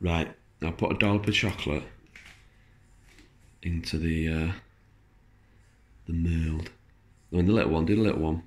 Right, I'll put a dollop of chocolate into the uh, the mould. Oh, I mean, the little one, do the little one.